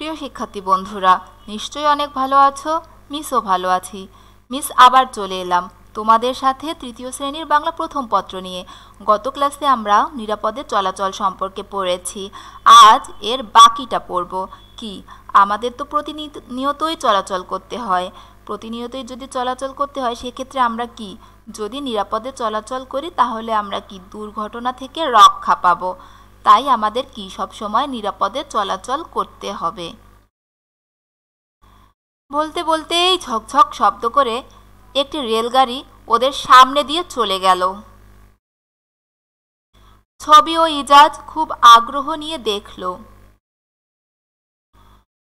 প্রিয় শিক্ষার্থী বন্ধুরা, নিশ্চয়ই অনেক ভালো আছো মিসও ভালো আছি। মিস আবার চলে এলাম তোমাদের সাথে তৃতীয় শ্রেণির বাংলা প্রথম পত্র নিয়ে। গত ক্লাসে আমরা নিরাপদে চলাচল সম্পর্কে পড়েছি। আজ এর বাকিটা পড়ব। কি? আমাদের তো প্রতিনিয়তই চলাচল করতে হয়। প্রতিনিয়তই যদি চলাচল করতে হয়, সেক্ষেত্রে আমরা কি? যদি নিরাপদে চলাচল করি, তাহলে আমরা কি দুর্ঘটনা থেকে রক্ষা পাবো? তাই আমাদের কি সবসময় নিরাপদে চলাচল করতে হবে? বলতে বলতেই ঝকঝক শব্দ করে একটি রেলগাড়ি ওদের সামনে দিয়ে চলে গেল। ছবি ও ইজাজ খুব আগ্রহ নিয়ে দেখল।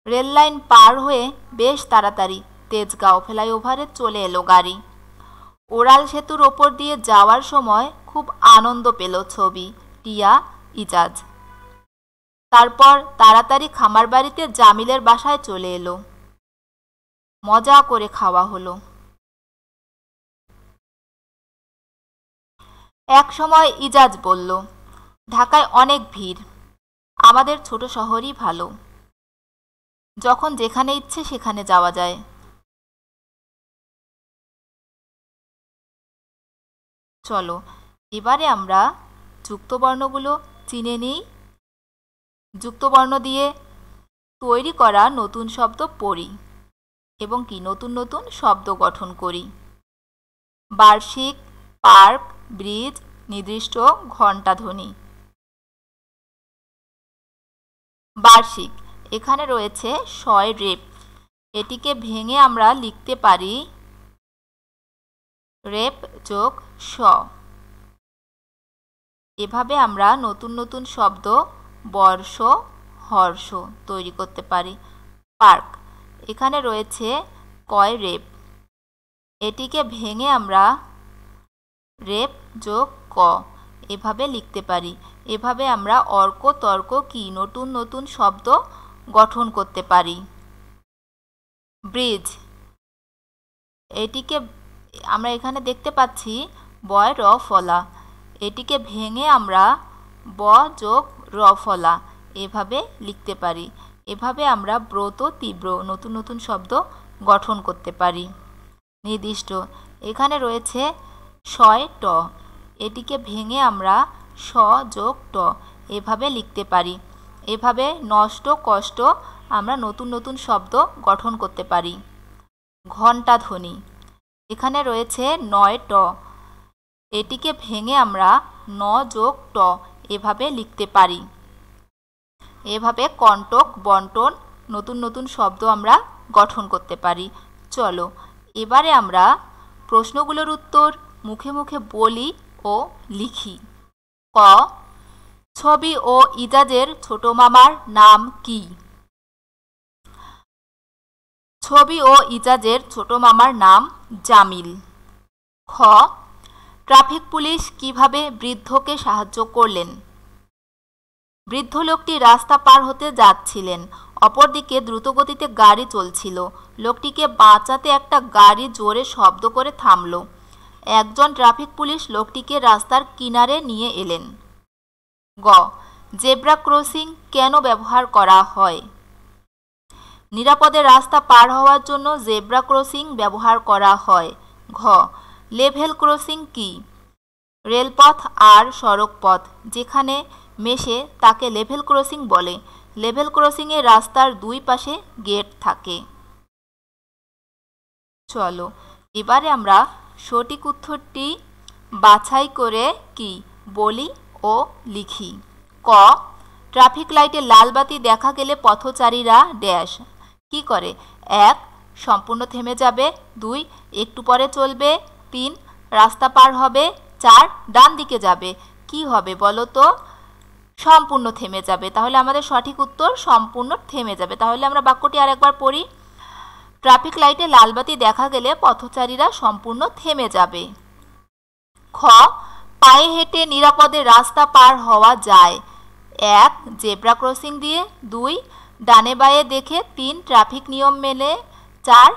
রেললাইন পার হয়ে বেশ তাড়াতাড়ি তেজগাঁও ফ্লাইওভারে চলে এলো গাড়ি। ওরাল সেতুর ওপর দিয়ে যাওয়ার সময় খুব আনন্দ পেল ছবি। টিয়া ইজাজ। তারপর তাড়াতাড়ি খামার বাড়িতে জামিলের বাসায় চলে এলো। মজা করে খাওয়া হলো। এক সময় ইজাজ বলল, ঢাকায় অনেক ভিড়। আমাদের ছোট শহরই ভালো। যখন যেখানে ইচ্ছে সেখানে যাওয়া যায়। চলো, এবারে আমরা যুক্তবর্ণগুলো চিনে নিই। যুক্তবর্ণ দিয়ে তৈরি করা নতুন শব্দ পড়ি এবং কি নতুন নতুন শব্দ গঠন করি। বার্ষিক, পার্ক, ব্রিজ, নির্দিষ্ট ঘণ্টাধ্বনি বার্ষিক, এখানে রয়েছে শয় রেপ। এটিকে ভেঙে আমরা লিখতে পারি রেপ যোগ স এভাবে আমরা নতুন নতুন শব্দ, বর্ষ, হর্ষ তৈরি করতে পারি। পার্ক, এখানে রয়েছে কয় রেপ। এটিকে ভেঙে আমরা রেপ যোগ ক এভাবে লিখতে পারি। এভাবে আমরা অর্ক, তর্ক, কি নতুন নতুন শব্দ গঠন করতে পারি। ব্রিজ, এটিকে আমরা এখানে দেখতে পাচ্ছি বয় র ফলা। এটিকে ভেঙে আমরা ব যোগ র ফলা এভাবে লিখতে পারি। এভাবে আমরা ব্রত তীব্র নতুন নতুন শব্দ গঠন করতে পারি। নির্দিষ্ট। এখানে রয়েছে শয় ট। এটিকে ভেঙে আমরা স যোগ ট এভাবে লিখতে পারি। এভাবে নষ্ট কষ্ট আমরা নতুন নতুন শব্দ গঠন করতে পারি। ঘণ্টা ধ্বনি এখানে রয়েছে নয় ট। এটিকে ভেঙে আমরা ন যোগ ট এভাবে লিখতে পারি। এভাবে কণ্টক বন্টন, নতুন নতুন শব্দ আমরা গঠন করতে পারি। চলো, এবারে আমরা প্রশ্নগুলোর উত্তর মুখে মুখে বলি ও লিখি। ক, ছবি ও ইজাজের ছোট মামার নাম কি? ছবি ও ইজাজের ছোট মামার নাম জামিল। খ ট্রাফিক পুলিশ কীভাবে বৃদ্ধকে সাহায্য করলেন? বৃদ্ধ লোকটি রাস্তা পার হতে যাচ্ছিলেন। অপরদিকে দ্রুতগতিতে গাড়ি চলছিল। লোকটিকে বাঁচাতে একটা গাড়ি জোরে শব্দ করে থামল। একজন ট্রাফিক পুলিশ লোকটিকে রাস্তার কিনারে নিয়ে এলেন। গ, জেব্রা ক্রসিং কেন ব্যবহার করা হয়? নিরাপদে রাস্তা পার হওয়ার জন্য জেব্রা ক্রসিং ব্যবহার করা হয়। ঘ লেভেল ক্রসিং কি? রেলপথ আর সড়ক পথ যেখানে মেশে তাকে লেভেল ক্রসিং বলে। লেভেল ক্রসিংয়ে রাস্তার দুই পাশে গেট থাকে। চলো, এবারে আমরা সঠিক উত্তরটি বাছাই করে কি, বলি ও লিখি। ক, ট্রাফিক লাইটে লাল বাতি দেখা গেলে পথচারীরা ড্যাশ। কি করে? এক, সম্পূর্ণ থেমে যাবে। দুই, একটু পরে চলবে। তিন, রাস্তা পার হবে, চার, ডান দিকে যাবে। কি হবে বলো তো? সম্পূর্ণ থেমে যাবে। তাহলে আমাদের সঠিক উত্তর সম্পূর্ণ থেমে যাবে। তাহলে আমরা বাক্যটি আরেকবার পড়ি। ট্রাফিক লাইটে লালবাতি দেখা গেলে পথচারীরা সম্পূর্ণ থেমে যাবে। খ, পায়ে হেঁটে নিরাপদে রাস্তা পার হওয়া যায়। এক, জেব্রা ক্রসিং দিয়ে। দুই, ডানে বায়ে দেখে। তিন, ট্রাফিক নিয়ম মেলে চার,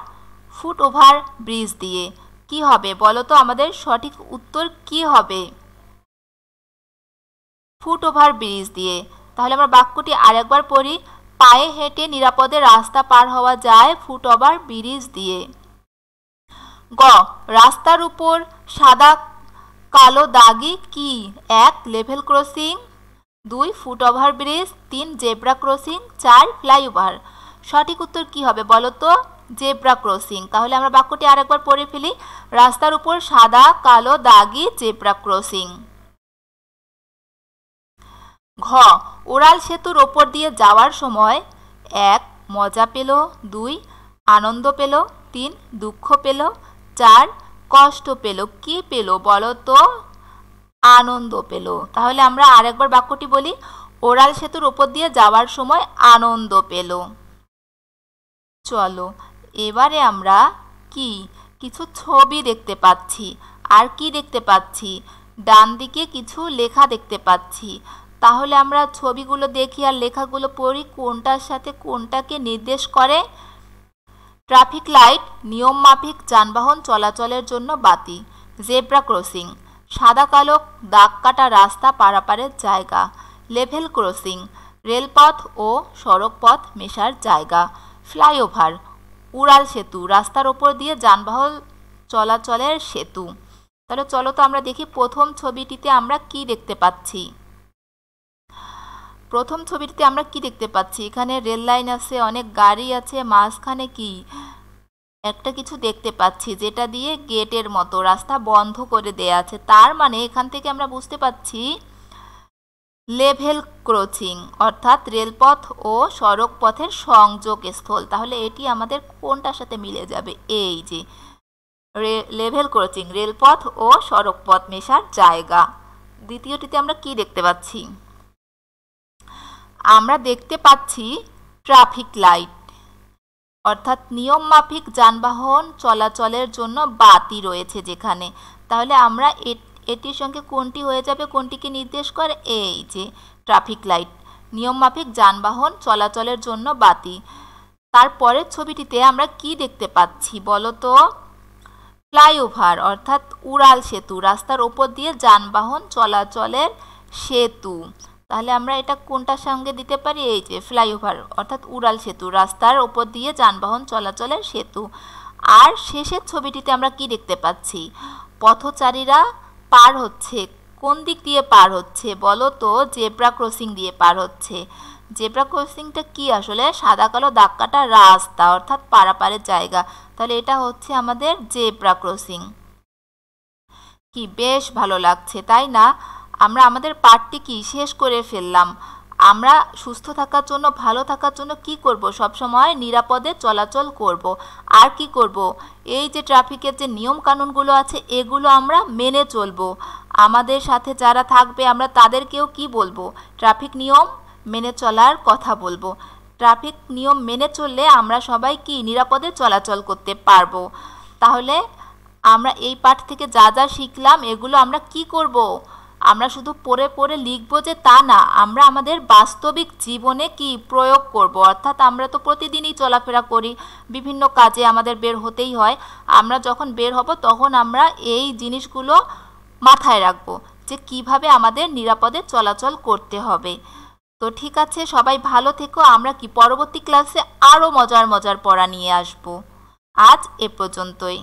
ফুট ওভার ব্রিজ দিয়ে। কি হবে? বলো তো আমাদের সঠিক উত্তর কি হবে? ফুট ওভার ব্রিজ দিয়ে। তাহলে আমরা বাক্যটি আরেকবার পড়ি। পায়ে হেঁটে নিরাপদে রাস্তা পার হওয়া যায় ফুট ওভার ব্রিজ দিয়ে। গ, রাস্তার উপর সাদা কালো দাগি কি? এক, লেভেল ক্রসিং। দুই, ফুট ওভার ব্রিজ। তিন, জেব্রা ক্রসিং। চার, ফ্লাইওভার। সঠিক উত্তর কি হবে বলো তো? Zebra crossing. তাহলে আমরা বাক্যটি আরেকবার পড়ে ফেলি। রাস্তার উপর সাদা, কালো, দাগি জেব্রা ক্রসিং। ঘ ওরাল সেতুর ওপর দিয়ে যাওয়ার সময় এক, মজা পেল। দুই, আনন্দ পেল। তিন, দুঃখ পেল। চার, কষ্ট পেল। কি পেল বলো তো? আনন্দ পেল। তাহলে আমরা আরেকবার বাক্যটি বলি। ওরাল সেতুর ওপর দিয়ে যাওয়ার সময় আনন্দ পেল। চলো এবারে আমরা কি? কিছু ছবি দেখতে পাচ্ছি। আর কি দেখতে পাচ্ছি? ডান দিকে কিছু লেখা দেখতে পাচ্ছি। তাহলে আমরা ছবিগুলো দেখি আর লেখাগুলো পড়ি কোনটার সাথে কোনটাকে নির্দেশ করে। ট্রাফিক লাইট, নিয়ম মাফিক, যানবাহন চলাচলের জন্য বাতি, জেব্রা ক্রসিং, সাদা কালো, দাগ কাটা রাস্তা পারাপারের জায়গা, লেভেল ক্রসিং, রেলপথ ও সড়কপথ মেশার জায়গা, ফ্লাইওভার উড়াল সেতু, রাস্তার ওপর দিয়ে যানবাহন চলাচলের সেতু। তাহলে চলো তো আমরা দেখি প্রথম ছবিটিতে আমরা কি দেখতে পাচ্ছি। প্রথম ছবিটিতে আমরা কি দেখতে পাচ্ছি? এখানে রেল লাইন আছে, অনেক গাড়ি আছে, মাঝখানে কি? একটা কিছু দেখতে পাচ্ছি, যেটা দিয়ে গেটের মতো, রাস্তা বন্ধ করে দেয়া আছে। তার মানে এখান থেকে আমরা বুঝতে পাচ্ছি লেভেল ক্রসিং অর্থাৎ রেলপথ ও সড়ক পথের সংযোগ স্থল তাহলে এটি আমাদের কোনটার সাথে মিলে যাবে? এই যে লেভেল ক্রসিং রেলপথ ও সড়ক পথ মেশার জায়গা। দ্বিতীয়টিতে আমরা কি দেখতে পাচ্ছি? আমরা দেখতে পাচ্ছি ট্রাফিক লাইট, অর্থাৎ নিয়ম মাফিক যানবাহন চলাচলের জন্য বাতি রয়েছে যেখানে। তাহলে আমরা এটির সঙ্গে কোনটি হয়ে যাবে, কোনটিকে নির্দেশ করে? এই যে ট্রাফিক লাইট নিয়ম মাফিক যানবাহন চলাচলের জন্য বাতি। তারপরের ছবিটিতে আমরা কি দেখতে পাচ্ছি বলতো ফ্লাইওভার, অর্থাৎ উড়াল সেতু, রাস্তার ওপর দিয়ে যানবাহন চলাচলের সেতু। তাহলে আমরা এটা কোনটার সঙ্গে দিতে পারি? এই যে, ফ্লাইওভার, অর্থাৎ উড়াল সেতু, রাস্তার ওপর দিয়ে যানবাহন চলাচলের সেতু। আর শেষের ছবিটিতে আমরা কি দেখতে পাচ্ছি? পথচারীরা পার হচ্ছে? কোন দিক দিয়ে পার হচ্ছে? বলো তো, জেব্রা ক্রসিং দিয়ে পার হচ্ছে। জেব্রা ক্রসিংটা কি আসলে? সাদা, কালো, দাগ কাটা রাস্তা, অর্থাৎ পারাপারের জায়গা। তাহলে এটা হচ্ছে আমাদের জেব্রা ক্রসিং। কি বেশ ভালো লাগছে, তাই না? আমরা আমাদের পাঠটি কি? শেষ করে ফেললাম। আমরা সুস্থ থাকার জন্য, ভালো থাকার জন্য কি করব? সব সময় নিরাপদে চলাচল করব। আর কি করব? এই যে ট্রাফিকের যে নিয়ম কানুনগুলো আছে, এগুলো আমরা মেনে চলব। আমাদের সাথে যারা থাকবে, আমরা তাদেরকেও কি বলব? ট্রাফিক নিয়ম মেনে চলার কথা বলব। ট্রাফিক নিয়ম মেনে চললে আমরা সবাই কি নিরাপদে চলাচল করতে পারব? তাহলে আমরা এই পাঠ থেকে যা যা শিখলাম, এগুলো আমরা কি করব? আমরা শুধু পড়ে পড়ে লিখব যে তা না, আমরা আমাদের বাস্তবিক জীবনে কি প্রয়োগ করব? অর্থাৎ আমরা তো প্রতিদিনই চলাফেরা করি, বিভিন্ন কাজে আমাদের বের হতেই হয়। আমরা যখন বের হব তখন আমরা এই জিনিসগুলো মাথায় রাখব যে কীভাবে আমাদের নিরাপদে চলাচল করতে হবে। তো ঠিক আছে, সবাই ভালো থেকো, আমরা কি পরবর্তী ক্লাসে আরও মজার মজার পড়া নিয়ে আসব। আজ এ পর্যন্তই।